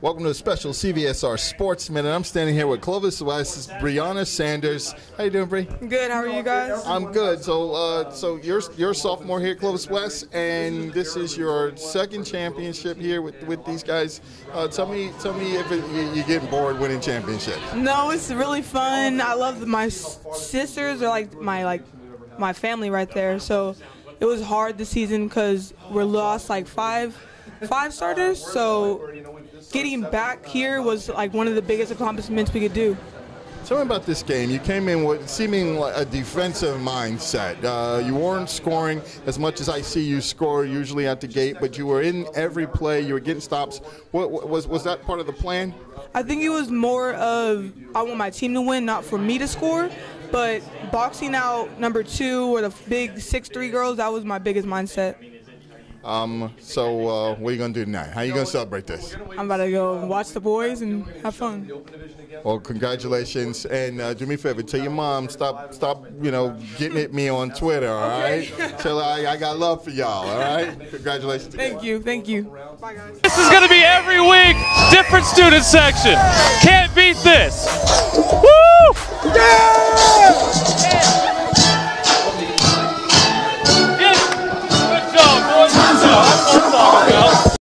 Welcome to a special CVSR Sports Minute. I'm standing here with Clovis West, Bre'yanna Sanders. How you doing, Bri? Good. How are you guys? I'm good. So, uh, so you're you're a sophomore here Clovis West, and this is your second championship here with, with these guys. Uh, tell me, tell me if it, you, you're getting bored winning championships. No, it's really fun. I love my sisters. Are like my like my family right there. So it was hard this season because we're lost like five five starters. So getting back here was like one of the biggest accomplishments we could do. Tell me about this game. You came in with seeming like a defensive mindset. Uh, you weren't scoring as much as I see you score usually at the gate, but you were in every play. You were getting stops. What, what was was that part of the plan? I think it was more of I want my team to win, not for me to score. But boxing out number two or the big six three girls, that was my biggest mindset. Um, so uh, what are you gonna do tonight? How are you gonna celebrate this? I'm about to go watch the boys and have fun. Well, congratulations, and uh, do me a favor, tell your mom stop, stop, you know, getting at me on Twitter. All right, tell her I, I got love for y'all. All right, congratulations. Thank you, thank you. Bye guys. This is gonna be every week, different student section. Can't beat this. Woo!